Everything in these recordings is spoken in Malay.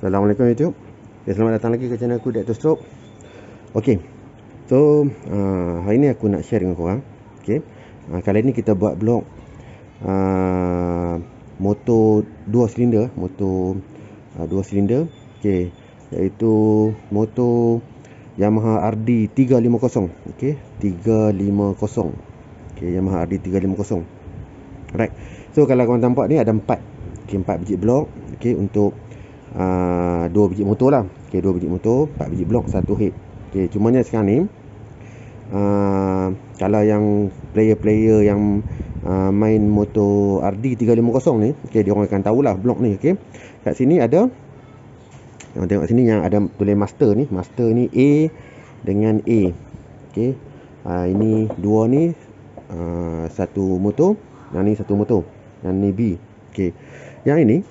Assalamualaikum YouTube. Okay, Selamat datang lagi ke channel aku Dr. Stroke. Ok So uh, Hari ni aku nak share dengan korang Ok uh, Kali ni kita buat blog uh, Motor 2 silinder Motor uh, 2 silinder Ok Iaitu Motor Yamaha RD 350 Ok 350 Ok Yamaha RD 350 Alright. So kalau korang nampak ni ada 4 Ok 4 biji blok Ok untuk uh, dua biji motor lah. Ok dua biji motor empat biji blok satu head. Ok cumanya sekarang ni uh, kalau yang player-player yang uh, main motor RD350 ni ok dia orang akan tahulah blok ni ok kat sini ada yang tengok sini yang ada tulis master ni. Master ni A dengan A ok uh, ini dua ni uh, satu motor yang ni satu motor yang ni B ok yang ini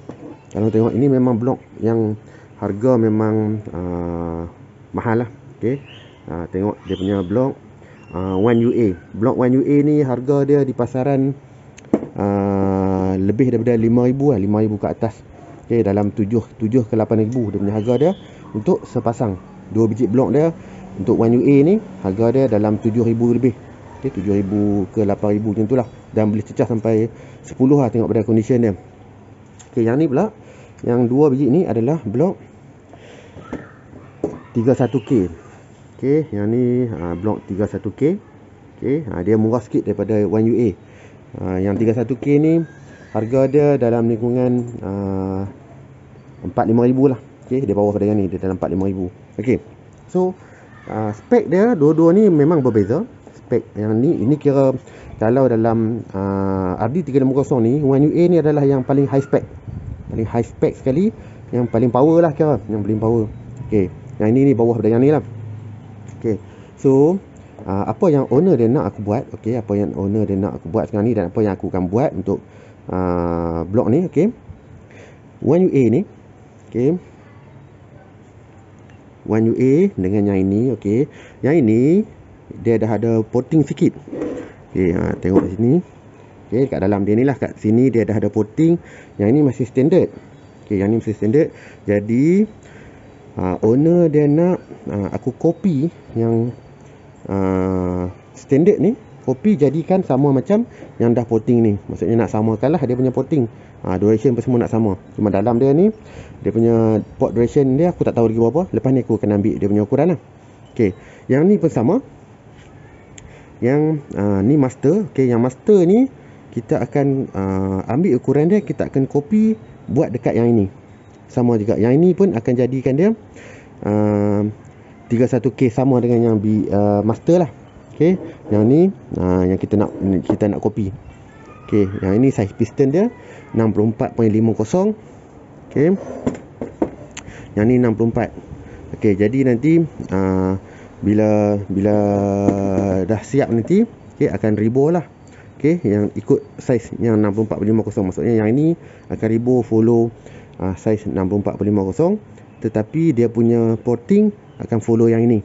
kalau tengok ini memang blok yang harga memang uh, mahal lah. Okay. uh, tengok dia punya blok uh, 1UA blok 1UA ni harga dia di pasaran uh, lebih daripada 5000 lah. 5000 ke atas. Okay, dalam 7 7 ke 8000 dia punya harga dia untuk sepasang. Dua biji blok dia untuk 1UA ni harga dia dalam 7000 lebih. Okay, 7000 ke 8000 macam tu lah. Dan boleh cecah sampai 10 lah tengok pada condition dia. Okay, yang ni pula Yang dua biji ni adalah blok 31K Okay, yang ni uh, blok 31K Okay, uh, dia murah sikit daripada 1UA uh, Yang 31K ni Harga dia dalam lingkungan uh, 4-5 ribu lah. Okay, dia bawah pada ni Dia dalam 4-5 ribu. Okay, so uh, Spek dia, dua-dua ni memang berbeza. Spek yang ni, ini kira kalau dalam uh, RD350 ni 1UA ni adalah yang paling high spec paling high spec sekali yang paling power lah kira yang paling power. Ok yang ini ni bawah dari yang ni lah. Ok so uh, apa yang owner dia nak aku buat ok apa yang owner dia nak aku buat sekarang ni dan apa yang aku akan buat untuk uh, blog ni ok 1UA ni ok 1UA dengan yang ini ok yang ini dia dah ada porting sikit. Okey, ha, tengok sini. Okey, kat dalam dia ni lah. Kat sini dia dah ada porting. Yang ini masih standard. Okey, yang ni masih standard. Jadi, uh, owner dia nak uh, aku copy yang uh, standard ni. Copy jadikan sama macam yang dah porting ni. Maksudnya nak samakan lah dia punya porting. Uh, duration pun semua nak sama. Cuma dalam dia ni, dia punya port duration dia aku tak tahu lagi berapa. Lepas ni aku akan ambil dia punya ukuran lah. Okey, yang ni pun sama yang uh, ni master okey yang master ni kita akan uh, ambil ukuran dia kita akan copy buat dekat yang ini. Sama juga yang ini pun akan jadikan dia uh, 31k sama dengan yang B, uh, master lah. Okey yang ni uh, yang kita nak kita nak copy. Okey yang ini size piston dia 64.50 okey yang ni 64 okey jadi nanti uh, bila bila dah siap nanti okey akan ribo lah okey yang ikut saiz yang 64.50 maksudnya yang ini akan ribo follow uh, saiz 64.50 tetapi dia punya porting akan follow yang ini.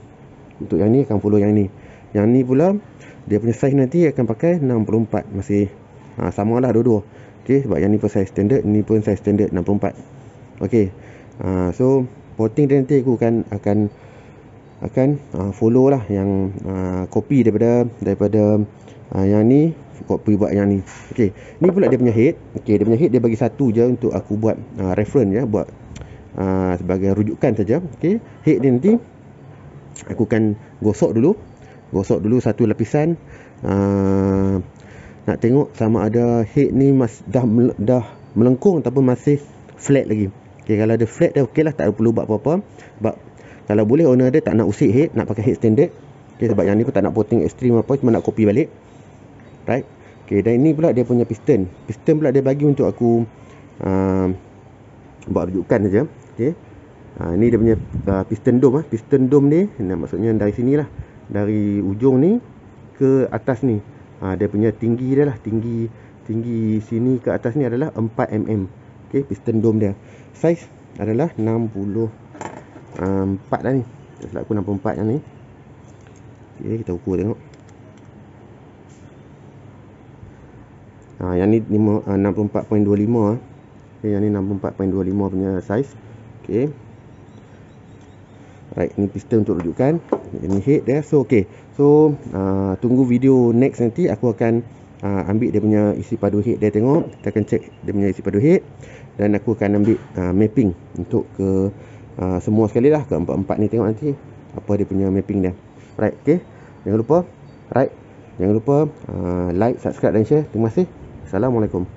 Untuk yang ni akan follow yang ini yang ni pula dia punya saiz nanti akan pakai 64 masih. Uh, sama lah dua-dua. Okey sebab yang ni pun saiz standard ni pun saiz standard 64 okey uh, so porting dia nanti aku akan akan akan uh, follow lah yang uh, copy daripada daripada uh, yang ni copy buat yang ni. Okey ni pula dia punya head. Okey dia punya head dia bagi satu je untuk aku buat uh, reference ya buat uh, sebagai rujukan saja. Okey head ni nanti aku akan gosok dulu. Gosok dulu satu lapisan. Uh, nak tengok sama ada head ni mas, dah dah melengkung ataupun masih flat lagi. Okey kalau ada flat dah okey lah tak perlu buat apa-apa. Sebab kalau boleh owner dia tak nak usik head nak pakai head standard. Okay, sebab yang ni pun tak nak porting extreme apa cuma nak copy balik right? Okay, dan ini pula dia punya piston. Piston pula dia bagi untuk aku uh, buat rujukan saja. Okay. uh, ni dia punya uh, piston dome uh. piston dome ni nah, maksudnya dari sini lah. Dari ujung ni ke atas ni. Uh, dia punya tinggi dia lah. Tinggi tinggi sini ke atas ni adalah 4 mm okay, piston dome dia. Size adalah 60 um, 4 dah ni. Silap aku 64 yang ni. Okay kita ukur tengok ha, Yang ni 64.25 ah. okay, Yang ni 64.25 punya size. Okey. Right ni piston untuk rujukan. Ini head dia. So okey. So uh, tunggu video next nanti. Aku akan uh, ambil dia punya isi padu head dia tengok. Kita akan check dia punya isi padu head. Dan aku akan ambil uh, mapping untuk ke uh, semua sekali lah. Ke empat-empat ni tengok nanti apa dia punya mapping dia. Right okey. Jangan lupa. Right jangan lupa uh, like subscribe dan share. Terima kasih assalamualaikum